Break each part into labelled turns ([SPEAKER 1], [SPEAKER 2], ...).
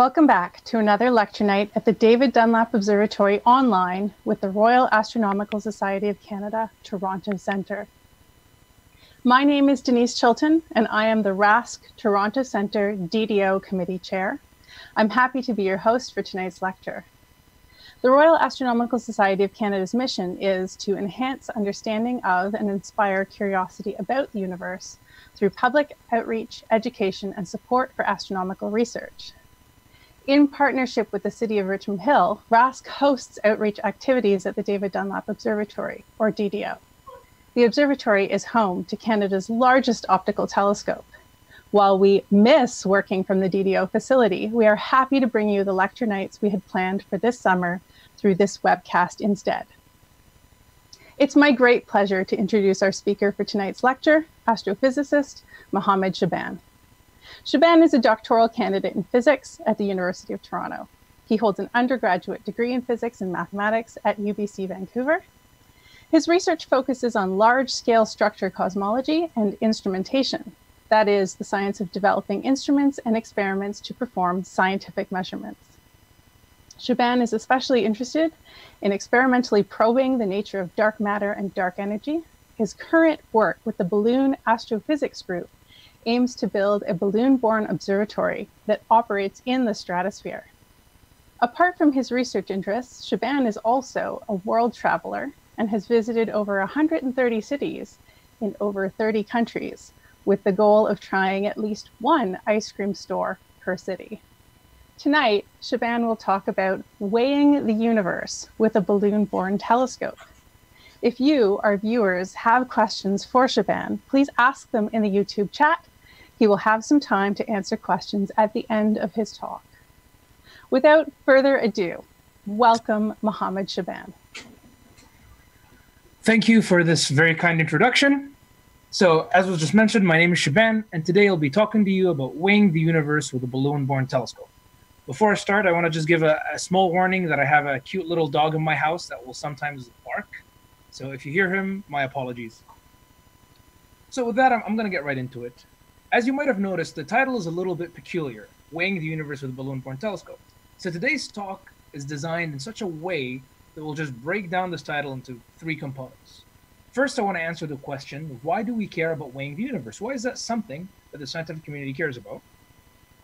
[SPEAKER 1] Welcome back to another lecture night at the David Dunlap Observatory online with the Royal Astronomical Society of Canada, Toronto Centre. My name is Denise Chilton, and I am the RASC Toronto Centre DDO Committee Chair. I'm happy to be your host for tonight's lecture. The Royal Astronomical Society of Canada's mission is to enhance understanding of and inspire curiosity about the universe through public outreach, education, and support for astronomical research. In partnership with the City of Richmond Hill, RASC hosts outreach activities at the David Dunlap Observatory, or DDO. The observatory is home to Canada's largest optical telescope. While we miss working from the DDO facility, we are happy to bring you the lecture nights we had planned for this summer through this webcast instead. It's my great pleasure to introduce our speaker for tonight's lecture, astrophysicist Mohamed Shaaban. Shaaban is a doctoral candidate in physics at the University of Toronto. He holds an undergraduate degree in physics and mathematics at UBC Vancouver. His research focuses on large-scale structure cosmology and instrumentation, that is, the science of developing instruments and experiments to perform scientific measurements. Shaaban is especially interested in experimentally probing the nature of dark matter and dark energy. His current work with the Balloon Astrophysics Group aims to build a balloon-borne observatory that operates in the stratosphere. Apart from his research interests, Shaaban is also a world traveler and has visited over 130 cities in over 30 countries with the goal of trying at least one ice cream store per city. Tonight, Shaaban will talk about weighing the universe with a balloon-borne telescope. If you, our viewers, have questions for Shaaban, please ask them in the YouTube chat. He will have some time to answer questions at the end of his talk. Without further ado, welcome Mohamed Shaaban.
[SPEAKER 2] Thank you for this very kind introduction. So, as was just mentioned, my name is Shaaban, and today I'll be talking to you about weighing the universe with a balloon-borne telescope. Before I start, I want to just give a, a, small warning that I have a cute little dog in my house that will sometimes bark. So if you hear him, my apologies. So with that, I'm, I'm going to get right into it. As you might have noticed, the title is a little bit peculiar, Weighing the Universe with a Balloon-Borne Telescope. So today's talk is designed in such a way that we'll just break down this title into three components. First, I want to answer the question, why do we care about weighing the universe? Why is that something that the scientific community cares about?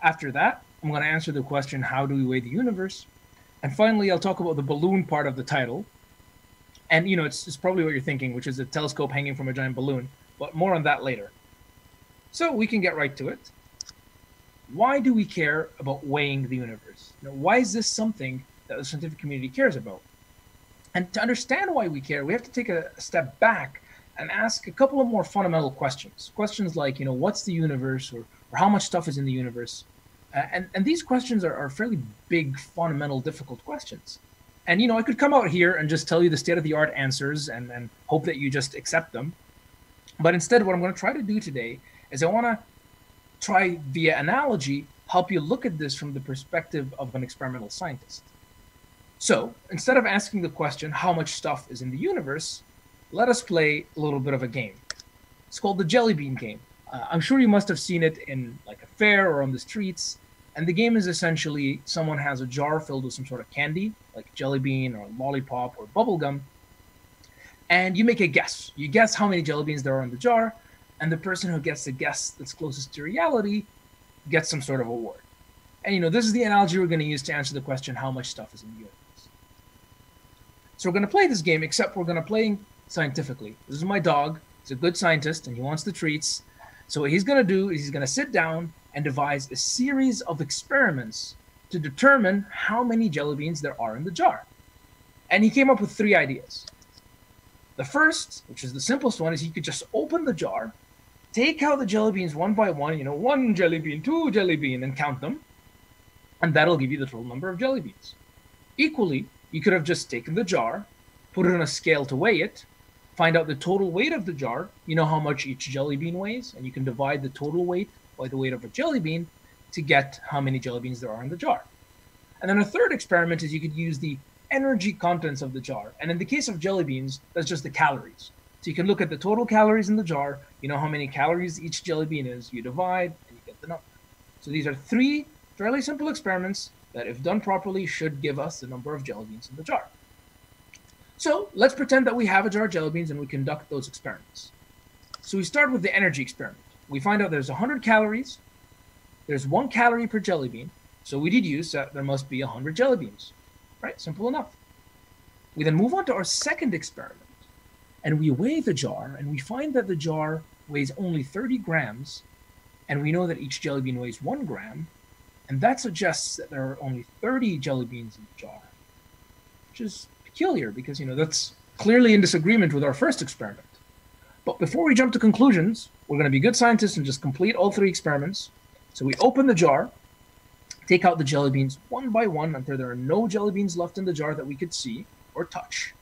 [SPEAKER 2] After that, I'm going to answer the question, how do we weigh the universe? And finally, I'll talk about the balloon part of the title. And, you know, it's, it's probably what you're thinking, which is a telescope hanging from a giant balloon, but more on that later. So we can get right to it. Why do we care about weighing the universe? Why is this something that the scientific community cares about? And to understand why we care, we have to take a, a step back and ask a couple of more fundamental questions. Questions like, you know, what's the universe or, or how much stuff is in the universe? Uh, and, and these questions are, are fairly big, fundamental, difficult questions. And, you know, I could come out here and just tell you the state of the art answers and, hope that you just accept them. But instead, what I'm going to try to do today is I want to try via analogy help you look at this from the perspective of an experimental scientist. So instead of asking the question, how much stuff is in the universe, let us play a little bit of a game. It's called the jelly bean game. Uh, I'm sure you must have seen it in like a fair or on the streets. And the game is essentially someone has a jar filled with some sort of candy, like jelly bean or lollipop or bubble gum, and you make a guess. You guess how many jelly beans there are in the jar, and the person who gets the guess that's closest to reality gets some sort of award. And you know, this is the analogy we're going to use to answer the question how much stuff is in the universe. So we're going to play this game, except we're going to play scientifically. This is my dog. He's a good scientist, and he wants the treats. So what he's going to do is he's going to sit down and devise a series of experiments to determine how many jelly beans there are in the jar. And he came up with three ideas. The first, which is the simplest one, is he could just open the jar, take out the jelly beans one by one, you know, one jelly bean, two jelly bean, and count them. And that'll give you the total number of jelly beans. Equally, you could have just taken the jar, put it on a scale to weigh it, find out the total weight of the jar. You know how much each jelly bean weighs, and you can divide the total weight by the weight of a jelly bean to get how many jelly beans there are in the jar. And then a third experiment is you could use the energy contents of the jar. And in the case of jelly beans, that's just the calories. So you can look at the total calories in the jar, you know how many calories each jelly bean is, you divide, and you get the number. So these are three fairly simple experiments that, if done properly, should give us the number of jelly beans in the jar. So let's pretend that we have a jar of jelly beans and we conduct those experiments. So we start with the energy experiment. We find out there's 100 calories, there's one calorie per jelly bean, so we deduce that there must be 100 jelly beans. Right? Simple enough. We then move on to our second experiment and we weigh the jar and we find that the jar weighs only 30 grams and we know that each jelly bean weighs one gram and that suggests that there are only 30 jelly beans in the jar which is peculiar because you know that's clearly in disagreement with our first experiment but before we jump to conclusions we're going to be good scientists and just complete all three experiments so we open the jar take out the jelly beans one by one until there are no jelly beans left in the jar that we could see or touch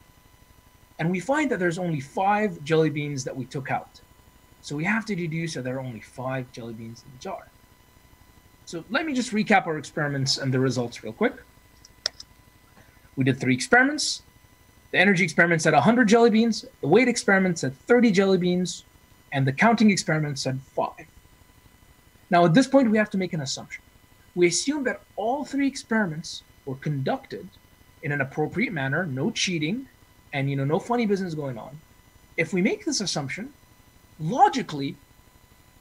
[SPEAKER 2] and we find that there's only five jelly beans that we took out. So we have to deduce that there are only five jelly beans in the jar. So let me just recap our experiments and the results real quick. We did three experiments. The energy experiment said 100 jelly beans, the weight experiment said 30 jelly beans, and the counting experiment said five. Now, at this point, we have to make an assumption. We assume that all three experiments were conducted in an appropriate manner, no cheating, and you know no funny business going on. If we make this assumption logically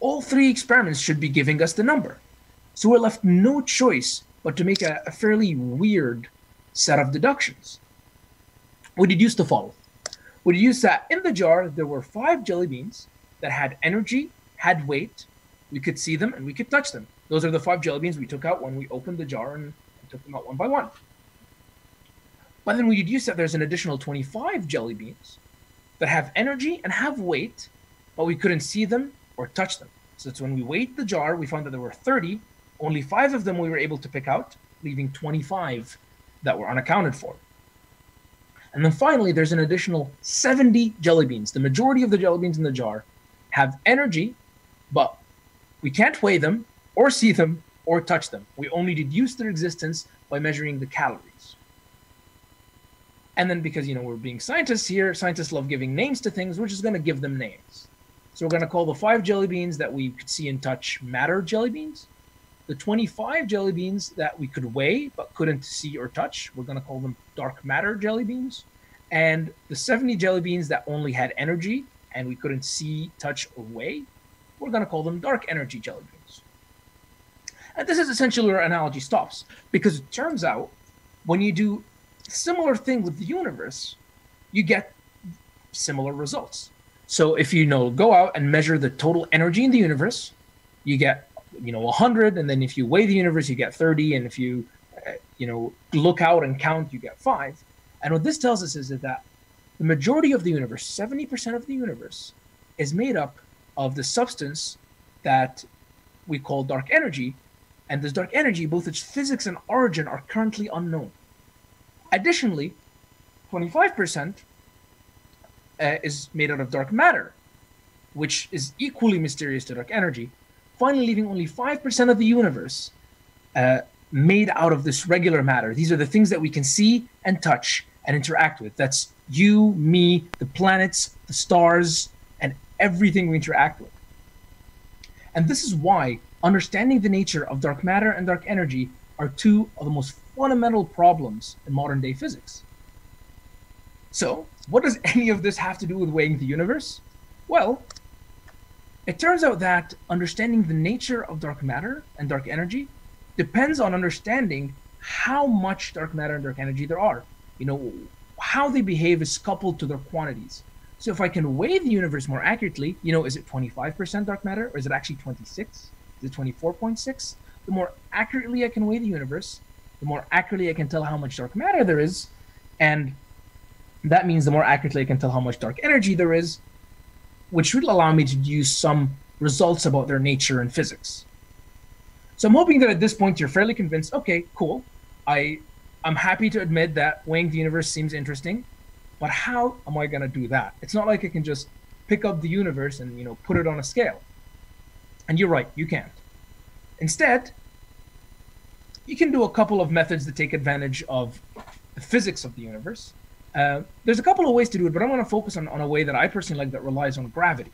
[SPEAKER 2] all three experiments should be giving us the number. So we're left no choice but to make a, a fairly weird set of deductions. We deduce the following. We deduce that in the jar there were five jelly beans that had energy had weight we could see them and we could touch them those are the five jelly beans we took out when we opened the jar and, took them out one by one but then we deduce that there's an additional 25 jelly beans that have energy and have weight, but we couldn't see them or touch them. So it's when we weighed the jar, we found that there were 30. Only five of them we were able to pick out, leaving 25 that were unaccounted for. And then finally, there's an additional 70 jelly beans. The majority of the jelly beans in the jar have energy, but we can't weigh them or see them or touch them. We only deduce their existence by measuring the calories. And then because you know we're being scientists here, scientists love giving names to things, we're just going to give them names. So we're going to call the five jelly beans that we could see and touch matter jelly beans. The 25 jelly beans that we could weigh but couldn't see or touch, we're going to call them dark matter jelly beans. And the 70 jelly beans that only had energy and we couldn't see, touch, or weigh, we're going to call them dark energy jelly beans. And this is essentially where analogy stops because it turns out when you do similar thing with the universe, you get similar results. So if you know go out and measure the total energy in the universe, you get you know 100 and then if you weigh the universe you get 30 and if you uh, you know look out and count you get 5. And what this tells us is that the majority of the universe, 70% of the universe is made up of the substance that we call dark energy and this dark energy both its physics and origin are currently unknown. Additionally, 25% uh, is made out of dark matter, which is equally mysterious to dark energy, finally leaving only 5% of the universe uh, made out of this regular matter. These are the things that we can see and touch and interact with. That's you, me, the planets, the stars, everything we interact with. And this is why understanding the nature of dark matter and dark energy are two of the most fundamental problems in modern day physics. So, what does any of this have to do with weighing the universe? Well, it turns out that understanding the nature of dark matter and dark energy depends on understanding how much dark matter and dark energy there are. You know, how they behave is coupled to their quantities. So if I can weigh the universe more accurately, you know, is it 25% dark matter or is it actually 26? Is it 24.6? The more accurately I can weigh the universe, the more accurately I can tell how much dark matter there is. And that means the more accurately I can tell how much dark energy there is, which will allow me to use some results about their nature and physics. So I'm hoping that at this point you're fairly convinced, okay, cool. I I'm happy to admit that weighing the universe seems interesting, but how am I gonna do that? It's not like I can just pick up the universe and you know put it on a scale. And you're right, you can't. Instead, you can do a couple of methods that take advantage of the physics of the universe. Uh, there's a couple of ways to do it, but I want to focus on, on a way that I personally like that relies on gravity.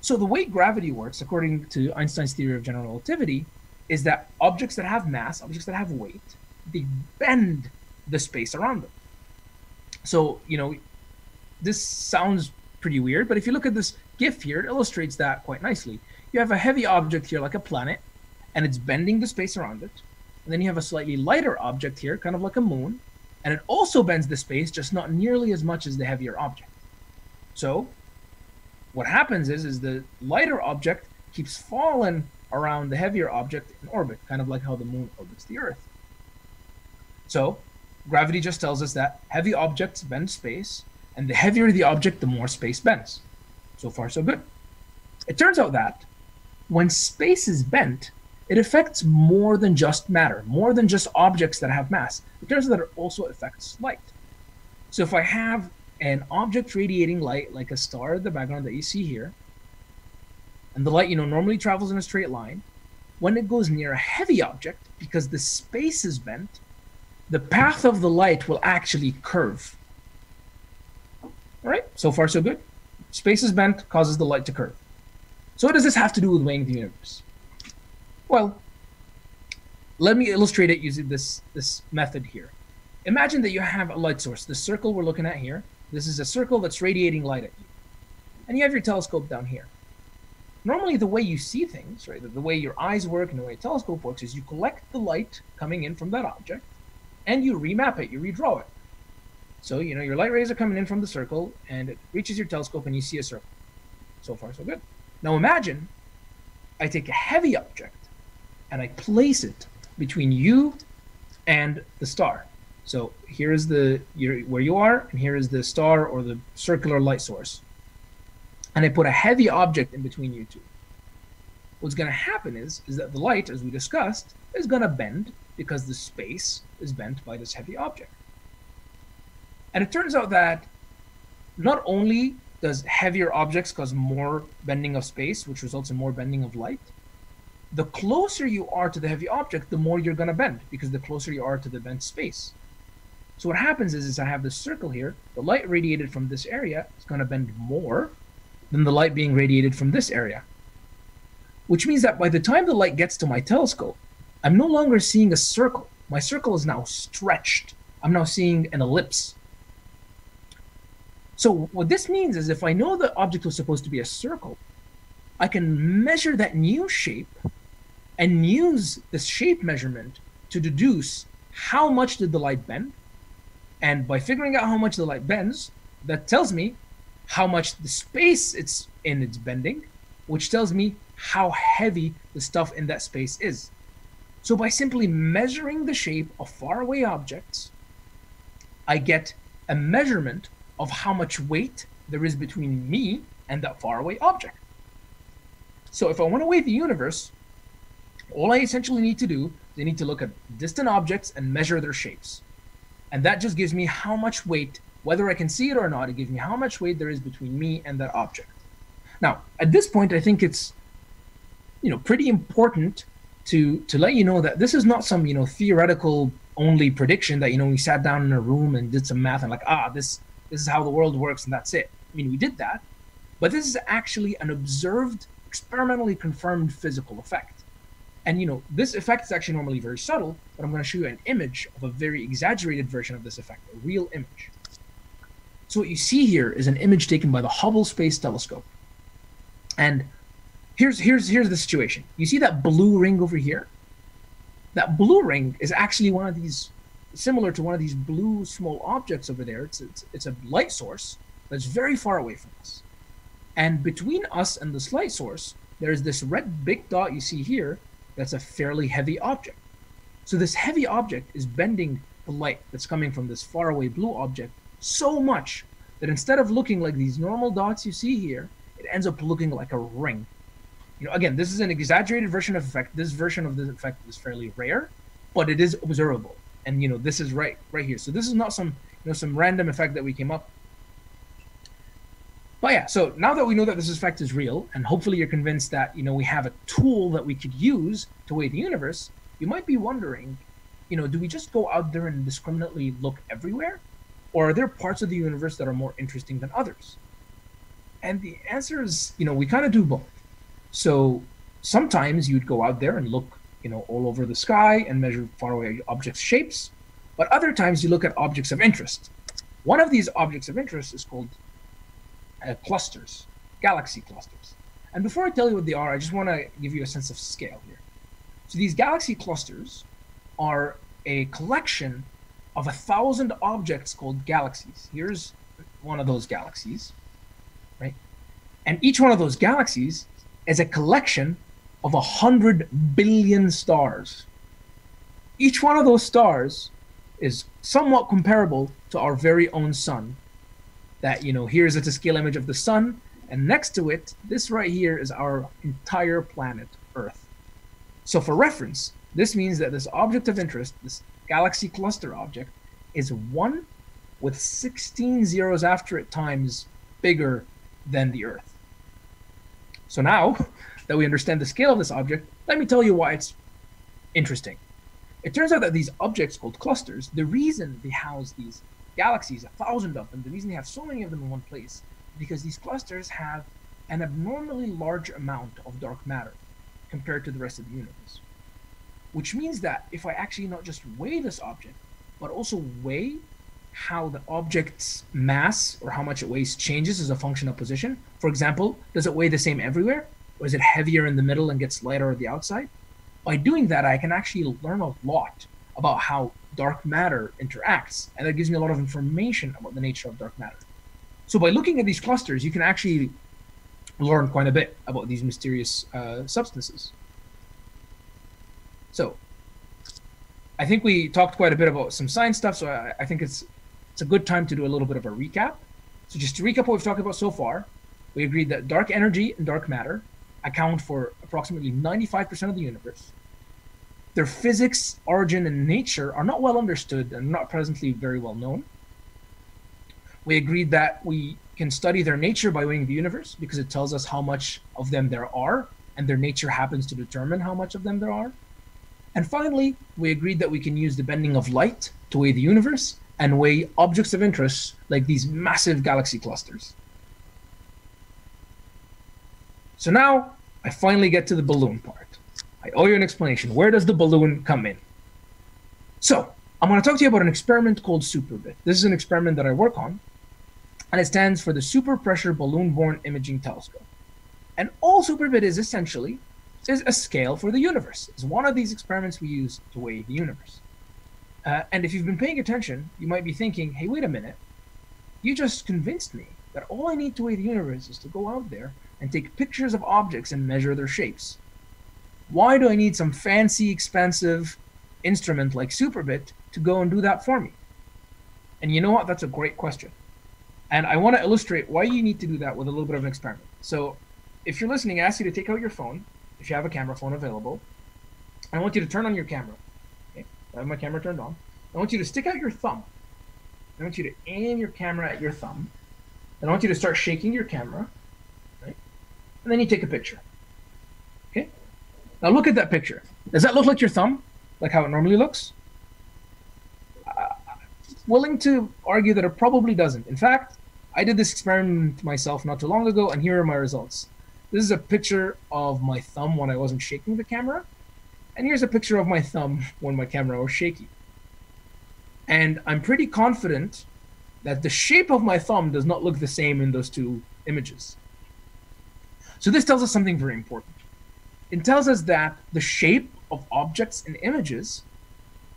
[SPEAKER 2] So the way gravity works, according to Einstein's theory of general relativity, is that objects that have mass, objects that have weight, they bend the space around them. So, you know, this sounds pretty weird, but if you look at this GIF here, it illustrates that quite nicely. You have a heavy object here, like a planet, and it's bending the space around it. And then you have a slightly lighter object here, kind of like a moon, and it also bends the space, just not nearly as much as the heavier object. So, what happens is, is the lighter object keeps falling around the heavier object in orbit, kind of like how the moon orbits the Earth. So, gravity just tells us that heavy objects bend space, and the heavier the object, the more space bends. So far, so good. It turns out that when space is bent, it affects more than just matter, more than just objects that have mass. It turns out that it also affects light. So if I have an object radiating light like a star in the background that you see here, and the light, you know, normally travels in a straight line, when it goes near a heavy object, because the space is bent, the path of the light will actually curve. All right, so far so good. Space is bent, causes the light to curve. So what does this have to do with weighing the universe? Well, let me illustrate it using this, this method here. Imagine that you have a light source, the circle we're looking at here. This is a circle that's radiating light at you. And you have your telescope down here. Normally, the way you see things, right, the way your eyes work and the way a telescope works is you collect the light coming in from that object and you remap it, you redraw it. So, you know, your light rays are coming in from the circle and it reaches your telescope and you see a circle. So far, so good. Now imagine I take a heavy object and I place it between you and the star. So here is the where you are, and here is the star or the circular light source. And I put a heavy object in between you two. What's going to happen is is that the light, as we discussed, is going to bend because the space is bent by this heavy object. And it turns out that not only does heavier objects cause more bending of space, which results in more bending of light, the closer you are to the heavy object, the more you're going to bend because the closer you are to the bent space. So what happens is, is I have this circle here. The light radiated from this area is going to bend more than the light being radiated from this area. Which means that by the time the light gets to my telescope, I'm no longer seeing a circle. My circle is now stretched. I'm now seeing an ellipse. So what this means is if I know the object was supposed to be a circle, I can measure that new shape and use the shape measurement to deduce how much did the light bend. And by figuring out how much the light bends, that tells me how much the space it's in its bending, which tells me how heavy the stuff in that space is. So by simply measuring the shape of faraway objects, I get a measurement of how much weight there is between me and that faraway object. So if I want to weigh the universe, all I essentially need to do is I need to look at distant objects and measure their shapes. And that just gives me how much weight, whether I can see it or not, it gives me how much weight there is between me and that object. Now, at this point, I think it's you know pretty important to to let you know that this is not some you know theoretical only prediction that you know we sat down in a room and did some math and like ah this this is how the world works and that's it. I mean we did that, but this is actually an observed experimentally confirmed physical effect. And you know, this effect is actually normally very subtle, but I'm going to show you an image of a very exaggerated version of this effect, a real image. So what you see here is an image taken by the Hubble Space Telescope. And here's here's here's the situation. You see that blue ring over here? That blue ring is actually one of these similar to one of these blue small objects over there. It's it's, it's a light source that's very far away from us. And between us and this light source, there's this red big dot you see here that's a fairly heavy object. So this heavy object is bending the light that's coming from this faraway blue object so much that instead of looking like these normal dots you see here, it ends up looking like a ring. You know, again, this is an exaggerated version of effect. This version of this effect is fairly rare, but it is observable. And you know, this is right right here. So this is not some you know some random effect that we came up. But yeah, so now that we know that this effect is real, and hopefully you're convinced that you know we have a tool that we could use to weigh the universe, you might be wondering, you know, do we just go out there and discriminately look everywhere, or are there parts of the universe that are more interesting than others? And the answer is, you know, we kind of do both. So sometimes you'd go out there and look you know, all over the sky and measure faraway objects' shapes. But other times you look at objects of interest. One of these objects of interest is called uh, clusters, galaxy clusters. And before I tell you what they are, I just want to give you a sense of scale here. So these galaxy clusters are a collection of a thousand objects called galaxies. Here's one of those galaxies, right? And each one of those galaxies is a collection of a hundred billion stars. Each one of those stars is somewhat comparable to our very own sun. That, you know, here's a scale image of the sun, and next to it, this right here is our entire planet, Earth. So, for reference, this means that this object of interest, this galaxy cluster object, is one with 16 zeros after it times bigger than the Earth. So now that we understand the scale of this object, let me tell you why it's interesting. It turns out that these objects called clusters, the reason they house these galaxies, a thousand of them, the reason they have so many of them in one place, because these clusters have an abnormally large amount of dark matter compared to the rest of the universe. Which means that if I actually not just weigh this object, but also weigh how the object's mass or how much it weighs changes as a function of position. For example, does it weigh the same everywhere? Or is it heavier in the middle and gets lighter at the outside? By doing that, I can actually learn a lot about how dark matter interacts, and that gives me a lot of information about the nature of dark matter. So by looking at these clusters, you can actually learn quite a bit about these mysterious uh, substances. So I think we talked quite a bit about some science stuff, so I, I think it's it's a good time to do a little bit of a recap. So just to recap what we've talked about so far, we agreed that dark energy and dark matter account for approximately 95% of the universe. Their physics, origin, and nature are not well understood and not presently very well known. We agreed that we can study their nature by weighing the universe because it tells us how much of them there are, and their nature happens to determine how much of them there are. And finally, we agreed that we can use the bending of light to weigh the universe and weigh objects of interest like these massive galaxy clusters. So now I finally get to the balloon part. I owe you an explanation. Where does the balloon come in? So I'm going to talk to you about an experiment called SuperBit. This is an experiment that I work on, and it stands for the Super Pressure Balloon Borne Imaging Telescope. And all SuperBit is essentially is a scale for the universe. It's one of these experiments we use to weigh the universe. Uh, and if you've been paying attention, you might be thinking, hey, wait a minute. You just convinced me that all I need to weigh the universe is to go out there and take pictures of objects and measure their shapes. Why do I need some fancy, expensive instrument like Superbit to go and do that for me? And you know what? That's a great question. And I want to illustrate why you need to do that with a little bit of an experiment. So if you're listening, I ask you to take out your phone, if you have a camera phone available. I want you to turn on your camera. I have my camera turned on. I want you to stick out your thumb. I want you to aim your camera at your thumb. And I want you to start shaking your camera, right? And then you take a picture. Okay? Now look at that picture. Does that look like your thumb? Like how it normally looks? Uh, willing to argue that it probably doesn't. In fact, I did this experiment myself not too long ago, and here are my results. This is a picture of my thumb when I wasn't shaking the camera. And here's a picture of my thumb when my camera was shaky. And I'm pretty confident that the shape of my thumb does not look the same in those two images. So this tells us something very important. It tells us that the shape of objects and images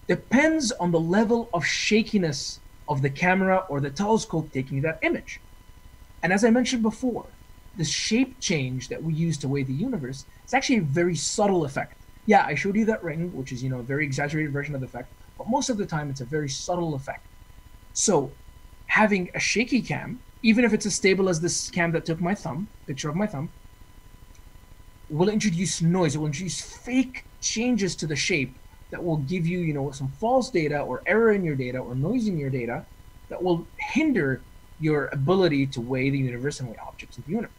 [SPEAKER 2] depends on the level of shakiness of the camera or the telescope taking that image. And as I mentioned before, the shape change that we use to weigh the universe is actually a very subtle effect yeah, I showed you that ring, which is, you know, a very exaggerated version of the effect, but most of the time it's a very subtle effect. So having a shaky cam, even if it's as stable as this cam that took my thumb, picture of my thumb, will introduce noise. It will introduce fake changes to the shape that will give you, you know, some false data or error in your data or noise in your data that will hinder your ability to weigh the universe and weigh objects in the universe.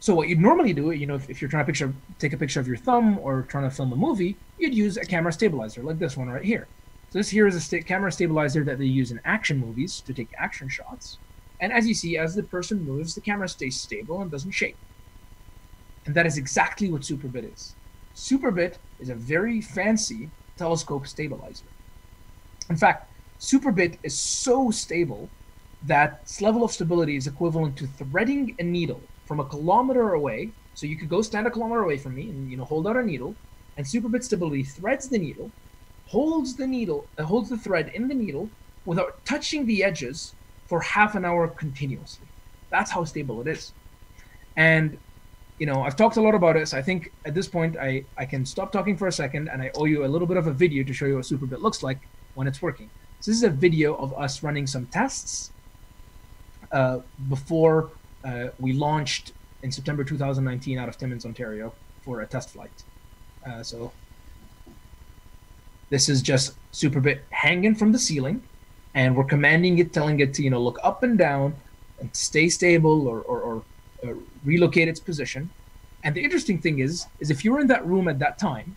[SPEAKER 2] So what you'd normally do, you know, if, if, you're trying to picture, take a picture of your thumb or trying to film a movie, you'd use a camera stabilizer like this one right here. So this here is a sta- camera stabilizer that they use in action movies to take action shots. And as you see, as the person moves, the camera stays stable and doesn't shake. And that is exactly what Superbit is. Superbit is a very fancy telescope stabilizer. In fact, Superbit is so stable that its level of stability is equivalent to threading a needle from a kilometer away. So you could go stand a kilometer away from me and you know hold out a needle, and Superbit stability threads the needle, holds the needle, uh, holds the thread in the needle without touching the edges for half an hour continuously. That's how stable it is. And you know, I've talked a lot about it, so I think at this point I, I can stop talking for a second and I owe you a little bit of a video to show you what Superbit looks like when it's working. So this is a video of us running some tests uh, before uh, we launched in September 2019 out of Timmins, Ontario for a test flight. Uh, so this is just Superbit hanging from the ceiling and we're commanding it, telling it to, you know, look up and down and stay stable or, or, or uh, relocate its position. And the interesting thing is, is if you were in that room at that time,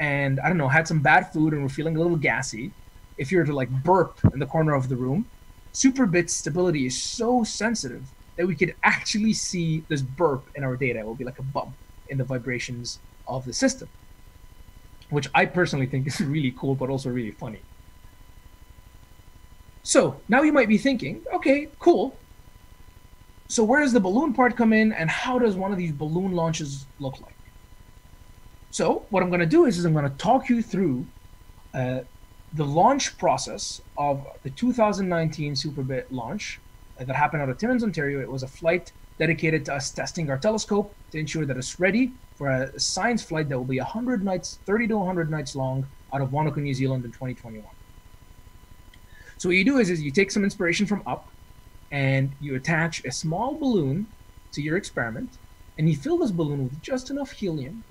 [SPEAKER 2] and I don't know, had some bad food and were feeling a little gassy, if you were to like burp in the corner of the room, Superbit's stability is so sensitive that we could actually see this burp in our data. It will be like a bump in the vibrations of the system, which I personally think is really cool, but also really funny. So now you might be thinking, okay, cool so where does the balloon part come in and how does one of these balloon launches look like? So what I'm going to do is, is I'm going to talk you through uh, the launch process of the 2019 Superbit launch that happened out of Timmins, Ontario. It was a flight dedicated to us testing our telescope to ensure that it's ready for a science flight that will be 100 nights, 30 to 100 nights long out of Wanaka, New Zealand in 2021. So what you do is, is you take some inspiration from Up, and you attach a small balloon to your experiment and you fill this balloon with just enough helium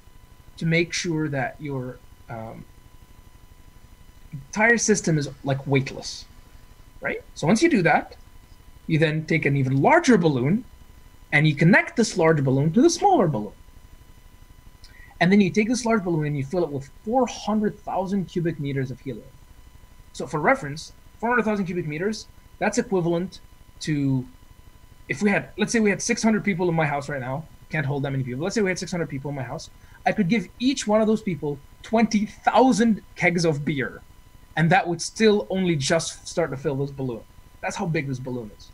[SPEAKER 2] to make sure that your um, entire system is like weightless right so once you do that you then take an even larger balloon and you connect this large balloon to the smaller balloon. And then you take this large balloon and you fill it with 400,000 cubic meters of helium. So for reference 400,000 cubic meters that's equivalent to if we had let's say we had 600 people in my house right now can't hold that many people let's say we had 600 people in my house i could give each one of those people 20000 kegs of beer and that would still only just start to fill this balloon. That's how big this balloon is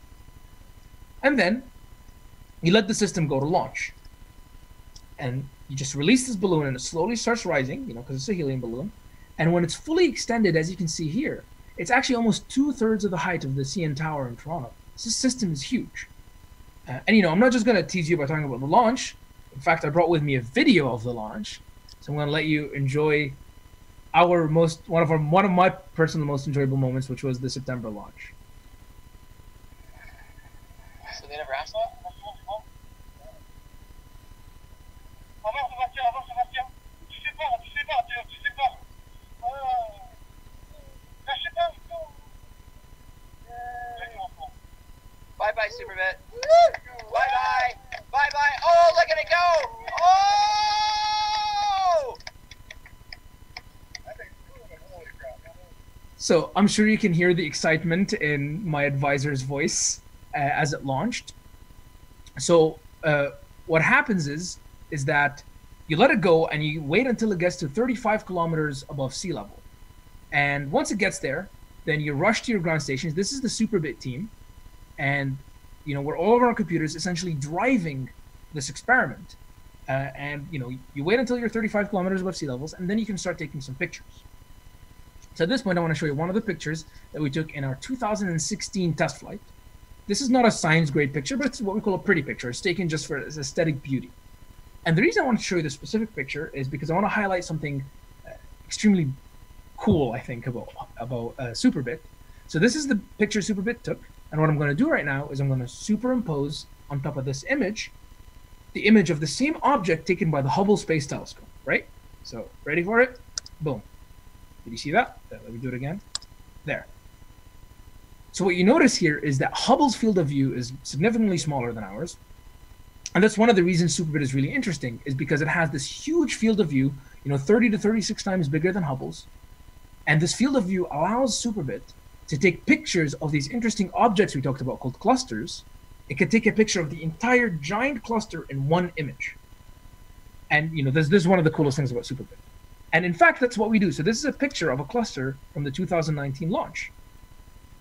[SPEAKER 2] and then you let the system go to launch and you just release this balloon and it slowly starts rising you know because it's a helium balloon and when it's fully extended as you can see here it's actually almost two-thirds of the height of the cn tower in toronto this system is huge. Uh, and you know, I'm not just going to tease you by talking about the launch. In fact, I brought with me a video of the launch, so I'm going to let you enjoy our most one of our one of my personal most enjoyable moments, which was the September launch.
[SPEAKER 3] So they never asked that. Bye bye, Superbit. Bye bye. Bye bye. Oh, look at it go. Oh!
[SPEAKER 2] So I'm sure you can hear the excitement in my advisor's voice as it launched. So uh, what happens is is that you let it go and you wait until it gets to 35 kilometers above sea level. And once it gets there, then you rush to your ground stations. This is the Superbit team and you know we're all of our computers essentially driving this experiment uh, and you know you wait until you're 35 kilometers above sea levels and then you can start taking some pictures so at this point i want to show you one of the pictures that we took in our 2016 test flight this is not a science grade picture but it's what we call a pretty picture it's taken just for its aesthetic beauty and the reason i want to show you this specific picture is because i want to highlight something uh, extremely cool i think about about uh, SuperBIT so this is the picture SuperBIT took and what I'm going to do right now is I'm going to superimpose on top of this image the image of the same object taken by the Hubble Space Telescope, right? So, ready for it? Boom. Did you see that? Let me do it again. There. So what you notice here is that Hubble's field of view is significantly smaller than ours. And that's one of the reasons SuperBIT is really interesting, is because it has this huge field of view, you know, 30 to 36 times bigger than Hubble's. And this field of view allows SuperBIT to take pictures of these interesting objects we talked about called clusters, it can take a picture of the entire giant cluster in one image. and you know this this is one of the coolest things about SuperBIT. And in fact, that's what we do. So this is a picture of a cluster from the 2019 launch.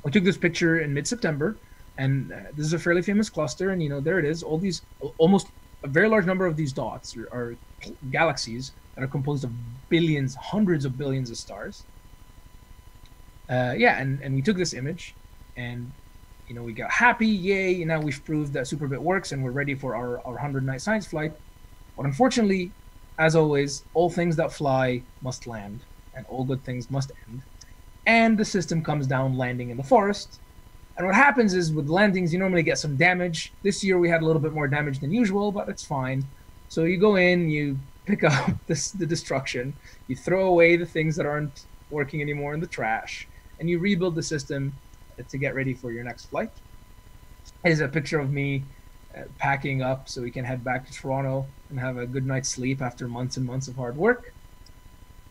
[SPEAKER 2] I took this picture in mid-September, and uh, this is a fairly famous cluster. And you know, there it is. All these, almost a very large number of these dots are, are galaxies that are composed of billions, hundreds of billions of stars. Uh, yeah, and and we took this image, and you know, we got happy, yay! Now we've proved that SuperBIT works, and we're ready for our our 100 night science flight. But unfortunately, as always, all things that fly must land, and all good things must end. And the system comes down landing in the forest. And what happens is with landings, you normally get some damage. This year we had a little bit more damage than usual, but it's fine. So you go in, you pick up this, the destruction, you throw away the things that aren't working anymore in the trash, and you rebuild the system to get ready for your next flight. Here's a picture of me uh, packing up so we can head back to Toronto and have a good night's sleep after months and months of hard work.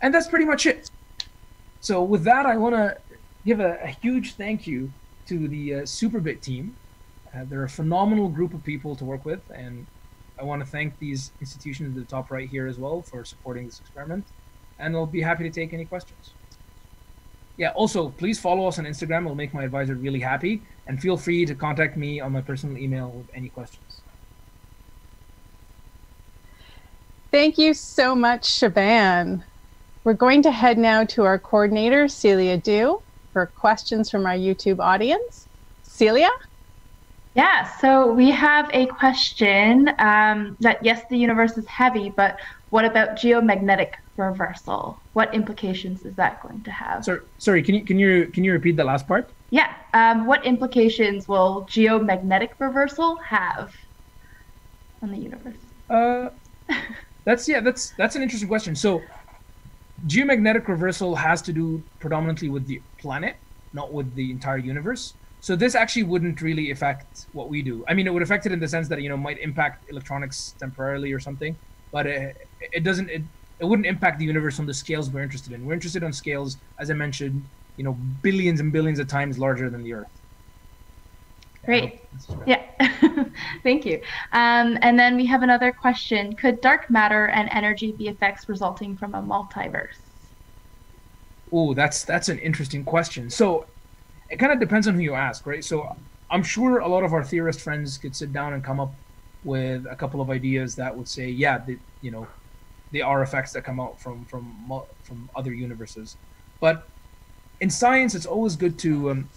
[SPEAKER 2] And that's pretty much it. So with that, I want to give a, a, huge thank you to the uh, SuperBIT team. Uh, they're a phenomenal group of people to work with, and I want to thank these institutions at the top right here as well for supporting this experiment. And I'll be happy to take any questions. Yeah, also, please follow us on Instagram. It'll make my advisor really happy. And feel free to contact me on my personal email with any questions.
[SPEAKER 1] Thank you so much, Shaaban. We're going to head now to our coordinator, Celia Dew, for questions from our YouTube audience. Celia?
[SPEAKER 4] Yeah, so we have a question um, that yes, the universe is heavy, but what about geomagnetic reversal? What implications is that going to have?
[SPEAKER 2] Sorry, sorry can you can you can you repeat the last part?
[SPEAKER 4] Yeah. Um, what implications will geomagnetic reversal have on the universe?
[SPEAKER 2] Uh, that's yeah, that's that's an interesting question. So, geomagnetic reversal has to do predominantly with the planet, not with the entire universe. So this actually wouldn't really affect what we do. I mean, it would affect it in the sense that you know might impact electronics temporarily or something, but it, it doesn't. It, it wouldn't impact the universe on the scales we're interested in. We're interested on scales, as I mentioned, you know, billions and billions of times larger than the Earth.
[SPEAKER 4] Great. Yeah. Thank you. Um, and then we have another question. Could dark matter and energy be effects resulting from a multiverse?
[SPEAKER 2] Oh, that's that's an interesting question. So it kind of depends on who you ask, right? So I'm sure a lot of our theorist friends could sit down and come up with a couple of ideas that would say, yeah, you know, they are effects that come out from from from other universes. But in science, it's always good to um,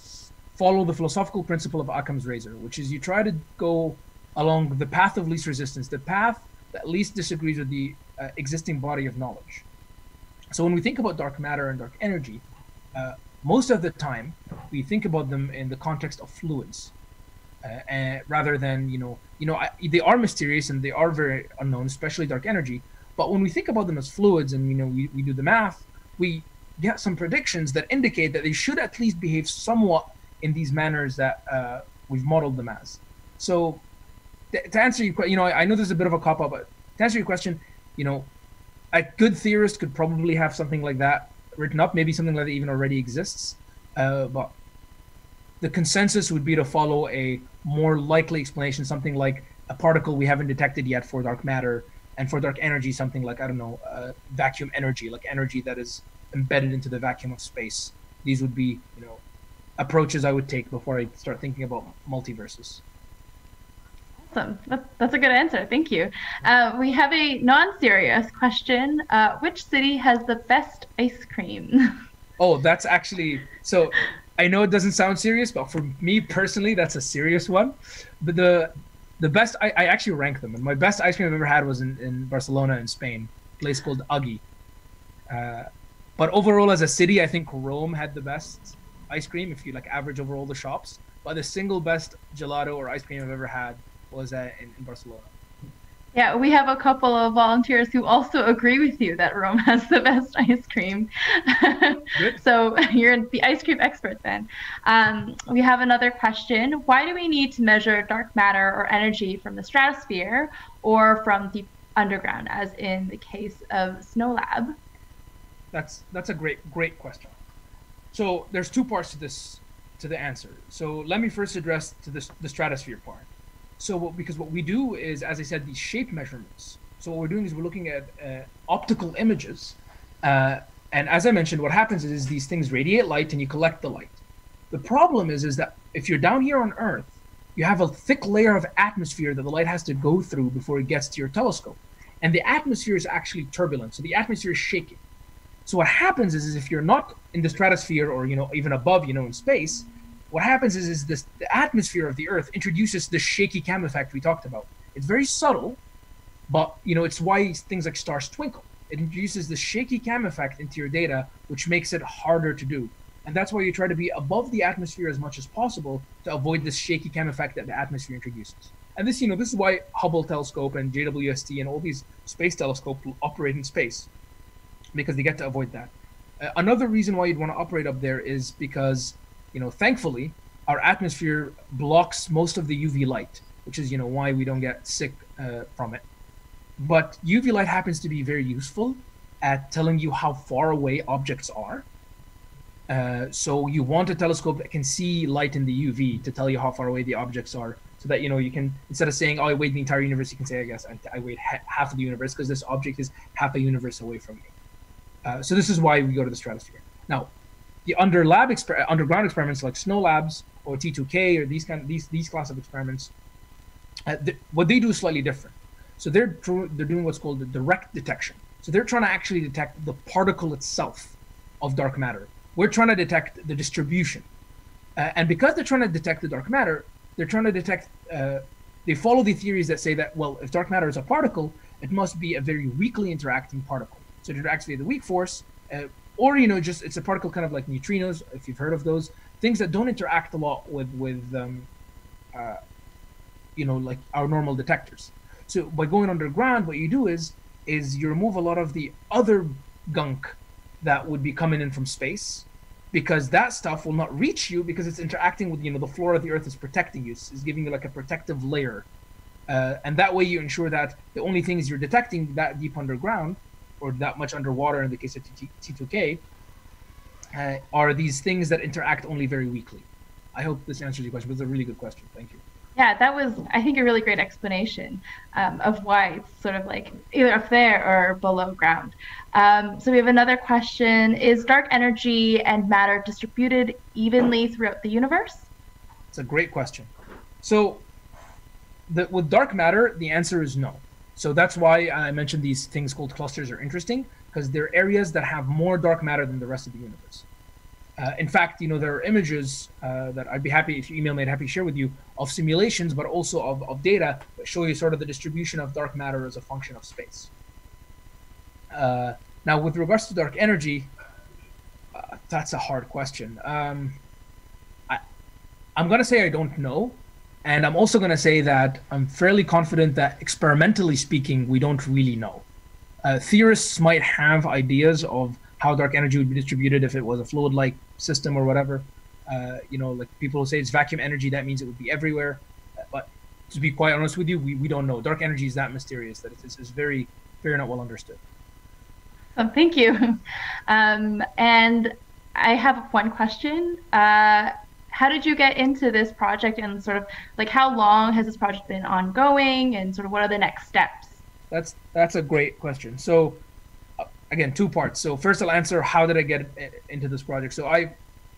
[SPEAKER 2] follow the philosophical principle of Occam's razor, which is you try to go along the path of least resistance, the path that least disagrees with the uh, existing body of knowledge. So when we think about dark matter and dark energy, uh, most of the time we think about them in the context of fluids, uh, rather than you know you know I, they are mysterious and they are very unknown, especially dark energy. But when we think about them as fluids and you know we, we do the math, we get some predictions that indicate that they should at least behave somewhat in these manners that uh, we've modeled them as. So to answer your you know, I, I know there's a bit of a cop out, but to answer your question, you know, a good theorist could probably have something like that written up. Maybe something like that even already exists. Uh, but the consensus would be to follow a more likely explanation, something like a particle we haven't detected yet for dark matter and for dark energy something like i don't know uh, vacuum energy like energy that is embedded into the vacuum of space these would be you know approaches i would take before i start thinking about multiverses
[SPEAKER 4] awesome. That's, a good answer. Thank you. Uh, we have a non-serious question. Uh, which city has the best ice cream?
[SPEAKER 2] Oh that's actually so I know it doesn't sound serious, but for me personally, that's a serious one. But the the best I, I actually rank them and my best ice cream i've ever had was in, in barcelona in spain place called Uggy. Uh, but overall as a city i think rome had the best ice cream if you like average over all the shops. But the single best gelato or ice cream i've ever had was uh, in, in barcelona
[SPEAKER 4] yeah, we have a couple of volunteers who also agree with you that Rome has the best ice cream. so you're the ice cream expert then. Um, we have another question. Why do we need to measure dark matter or energy from the stratosphere or from the underground, as in the case of SNOLAB?
[SPEAKER 2] That's that's a great great question. So there's two parts to this to the answer. So let me first address to this the stratosphere part. So what, because what we do is, as I said, these shape measurements So what we're doing is we're looking at uh, optical images. Uh, and as I mentioned, what happens is, is these things radiate light and you collect the light. The problem is, is that if you're down here on Earth, you have a thick layer of atmosphere that the light has to go through before it gets to your telescope. And the atmosphere is actually turbulent. So the atmosphere is shaking. So what happens is, is if you're not in the stratosphere or you know even above, you know, in space, what happens is is this the atmosphere of the Earth introduces the shaky cam effect we talked about. It's very subtle, but you know it's why things like stars twinkle. It introduces the shaky cam effect into your data, which makes it harder to do. And that's why you try to be above the atmosphere as much as possible to avoid this shaky cam effect that the atmosphere introduces. And this, you know, this is why Hubble telescope and JWST and all these space telescopes operate in space, because they get to avoid that. Uh, another reason why you'd want to operate up there is because, you know, thankfully, our atmosphere blocks most of the UV light, which is, you know, why we don't get sick uh, from it. But UV light happens to be very useful at telling you how far away objects are. Uh, so you want a telescope that can see light in the UV to tell you how far away the objects are, so that you know you can instead of saying, "Oh, I weighed the entire universe," you can say, "I guess I, I weighed ha- half of the universe because this object is half a universe away from me." Uh, so this is why we go to the stratosphere. Now, the under lab exper- underground experiments like SNOLABs or T2K or these kind of, these these class of experiments, uh, th- what they do is slightly different. So they're tr- they're doing what's called the direct detection. So they're trying to actually detect the particle itself of dark matter. We're trying to detect the distribution, uh, and because they're trying to detect the dark matter, they're trying to detect. Uh, they follow the theories that say that well, if dark matter is a particle, it must be a very weakly interacting particle. So interacts via the weak force, uh, or you know, just it's a particle kind of like neutrinos, if you've heard of those things that don't interact a lot with with um, uh, you know like our normal detectors. So by going underground, what you do is is you remove a lot of the other gunk that would be coming in from space because that stuff will not reach you because it's interacting with you know the floor of the earth is protecting you is giving you like a protective layer uh, and that way you ensure that the only things you're detecting that deep underground or that much underwater in the case of T- 2 k uh, are these things that interact only very weakly i hope this answers your question but it's a really good question thank you
[SPEAKER 4] yeah, that was, I think, a really great explanation um, of why it's sort of like either up there or below ground. Um, so we have another question Is dark energy and matter distributed evenly throughout the universe?
[SPEAKER 2] It's a great question. So, the, with dark matter, the answer is no. So that's why I mentioned these things called clusters are interesting because they're areas that have more dark matter than the rest of the universe. Uh, in fact, you know, there are images uh, that I'd be happy if you email me, I'd happy to share with you of simulations, but also of, of data that show you sort of the distribution of dark matter as a function of space. Uh, now, with regards to dark energy, uh, that's a hard question. Um, I, I'm going to say I don't know. And I'm also going to say that I'm fairly confident that experimentally speaking, we don't really know. Uh, theorists might have ideas of how dark energy would be distributed if it was a fluid-like system or whatever. Uh, you know, like people say it's vacuum energy, that means it would be everywhere. But to be quite honest with you, we, we don't know. Dark energy is that mysterious that it's, it's very, very not well understood.
[SPEAKER 4] Oh, thank you. Um, and I have one question. Uh, how did you get into this project and sort of like how long has this project been ongoing and sort of what are the next steps?
[SPEAKER 2] That's that's a great question. So uh, again two parts. So first i'll answer how did i get uh, into this project. So i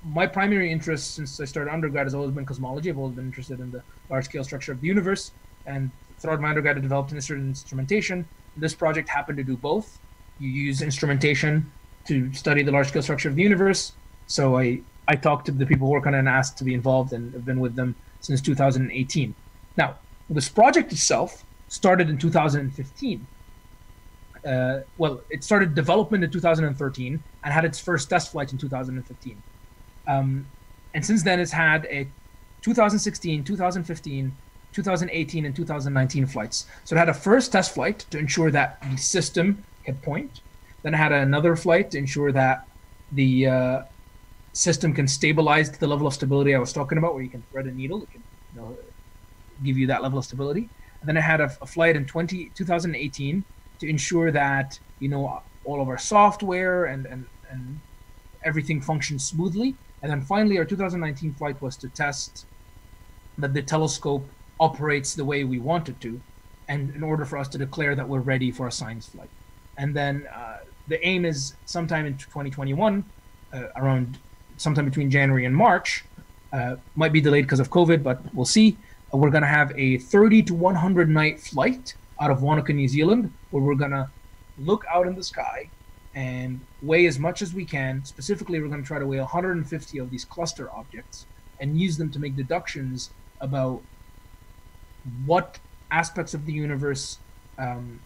[SPEAKER 2] my primary interest since i started undergrad has always been cosmology. I've always been interested in the large scale structure of the universe. And throughout my undergrad i developed an interest in instrumentation. This project happened to do both. You use instrumentation to study the large scale structure of the universe. So i i talked to the people who work on it and asked to be involved and have been with them since 2018 now this project itself started in 2015 uh, well, it started development in 2013 and had its first test flight in 2015. Um, and since then, it's had a 2016, 2015, 2018, and 2019 flights. So it had a first test flight to ensure that the system could point. Then it had another flight to ensure that the uh, system can stabilize to the level of stability I was talking about, where you can thread a needle, it can you know, give you that level of stability. And then I had a, a flight in 20, 2018 to ensure that you know all of our software and and, and everything functions smoothly. And then finally, our 2019 flight was to test that the telescope operates the way we want it to, and in order for us to declare that we're ready for a science flight. And then uh, the aim is sometime in 2021, uh, around sometime between January and March, uh, might be delayed because of COVID, but we'll see. Uh, we're going to have a 30 to 100 night flight out of Wanaka, New Zealand, where we're going to look out in the sky and weigh as much as we can. Specifically, we're going to try to weigh 150 of these cluster objects and use them to make deductions about what aspects of the universe um,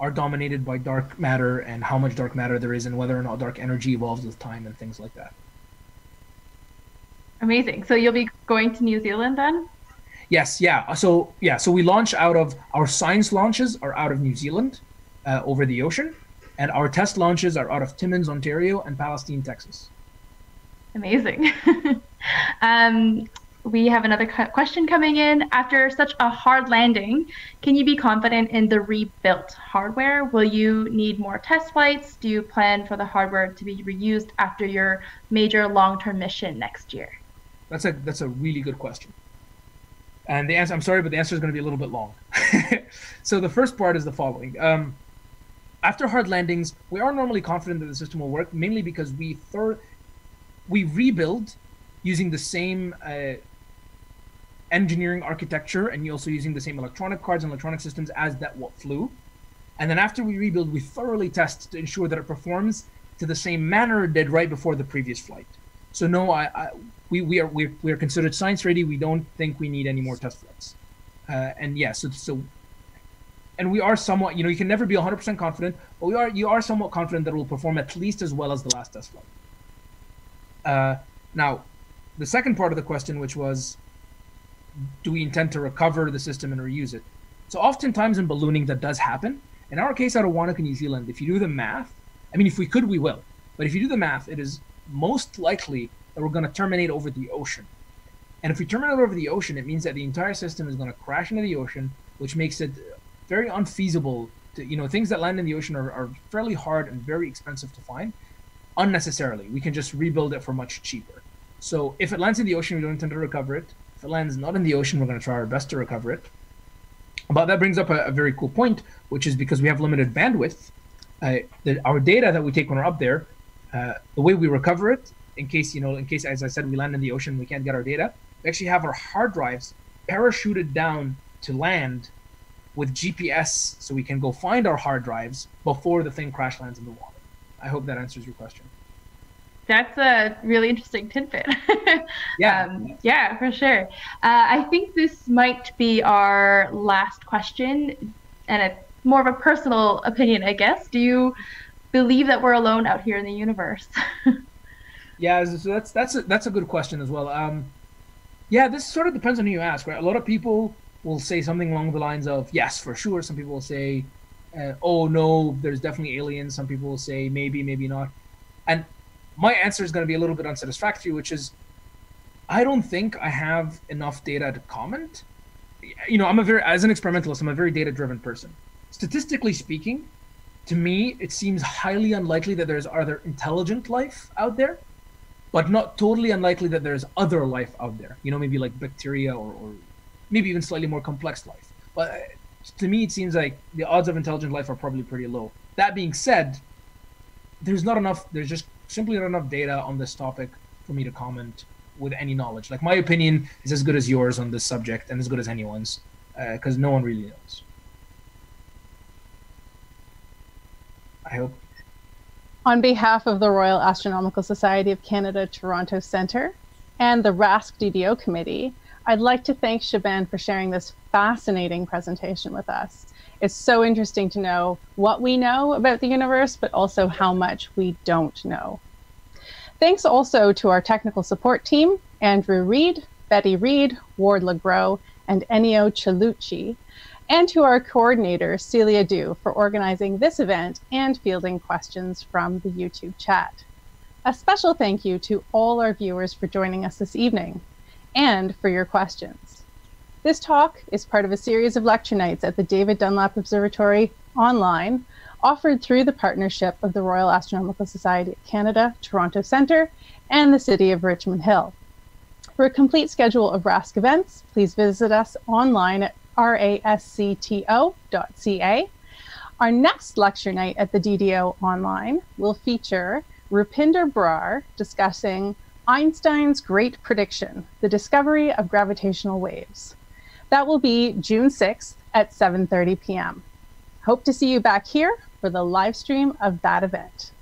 [SPEAKER 2] are dominated by dark matter and how much dark matter there is and whether or not dark energy evolves with time and things like that.
[SPEAKER 4] Amazing. So you'll be going to New Zealand then?
[SPEAKER 2] Yes, yeah. So yeah, so we launch out of our science launches are out of New Zealand uh, over the ocean, and our test launches are out of Timmins, Ontario, and Palestine, Texas.
[SPEAKER 4] Amazing. um, we have another question coming in. After such a hard landing, can you be confident in the rebuilt hardware? Will you need more test flights? Do you plan for the hardware to be reused after your major long-term mission next year?
[SPEAKER 2] That's a that's a really good question. And the answer, I'm sorry, but the answer is going to be a little bit long. so the first part is the following. Um, after hard landings, we are normally confident that the system will work, mainly because we thir- we rebuild using the same uh, engineering architecture and also using the same electronic cards and electronic systems as that what flew. And then after we rebuild, we thoroughly test to ensure that it performs to the same manner it did right before the previous flight. So no, I, I we, we are we, we are considered science ready. We don't think we need any more test flights. Uh, and yeah, so so and we are somewhat you know you can never be 100% confident, but we are you are somewhat confident that it will perform at least as well as the last test flight. Uh, now, the second part of the question, which was do we intend to recover the system and reuse it? So oftentimes in ballooning that does happen. In our case out of Wanaka, New Zealand, if you do the math, I mean if we could we will. But if you do the math, it is most likely that we're going to terminate over the ocean. And if we terminate over the ocean, it means that the entire system is going to crash into the ocean, which makes it very unfeasible to, you know, things that land in the ocean are, are fairly hard and very expensive to find unnecessarily. We can just rebuild it for much cheaper. So if it lands in the ocean, we don't intend to recover it. If it lands not in the ocean, we're going to try our best to recover it. But that brings up a, a very cool point, which is because we have limited bandwidth, uh, our data that we take when we're up there, uh, the way we recover it, in case you know, in case as I said, we land in the ocean, we can't get our data. We actually have our hard drives parachuted down to land with GPS, so we can go find our hard drives before the thing crash lands in the water. I hope that answers your question.
[SPEAKER 4] That's a really interesting tidbit.
[SPEAKER 2] yeah.
[SPEAKER 4] Um, yeah, for sure. Uh, I think this might be our last question, and it's more of a personal opinion, I guess. Do you believe that we're alone out here in the universe?
[SPEAKER 2] yeah, so that's that's a, that's a good question as well. Um, yeah, this sort of depends on who you ask, right? A lot of people will say something along the lines of yes, for sure. Some people will say, uh, oh no, there's definitely aliens. Some people will say maybe, maybe not. And my answer is going to be a little bit unsatisfactory, which is I don't think I have enough data to comment. You know, I'm a very, as an experimentalist, I'm a very data driven person. Statistically speaking, to me, it seems highly unlikely that there's other intelligent life out there, but not totally unlikely that there's other life out there. You know, maybe like bacteria or, or maybe even slightly more complex life. But uh, to me, it seems like the odds of intelligent life are probably pretty low. That being said, there's not enough. There's just simply not enough data on this topic for me to comment with any knowledge. Like my opinion is as good as yours on this subject and as good as anyone's, because uh, no one really knows. I hope.
[SPEAKER 1] On behalf of the Royal Astronomical Society of Canada Toronto Centre and the RASC DDO Committee, I'd like to thank Shaaban for sharing this fascinating presentation with us. It's so interesting to know what we know about the universe, but also how much we don't know. Thanks also to our technical support team, Andrew Reed, Betty Reed, Ward LeGros, and Ennio Chalucci, and to our coordinator, Celia Du, for organizing this event and fielding questions from the YouTube chat. A special thank you to all our viewers for joining us this evening and for your questions. This talk is part of a series of lecture nights at the David Dunlap Observatory online, offered through the partnership of the Royal Astronomical Society of Canada, Toronto Centre, and the City of Richmond Hill. For a complete schedule of RASC events, please visit us online at rascto.ca. Our next lecture night at the DDO Online will feature Rupinder Brar discussing Einstein's Great Prediction, the discovery of gravitational waves. That will be June 6th at 7.30 p.m. Hope to see you back here for the live stream of that event.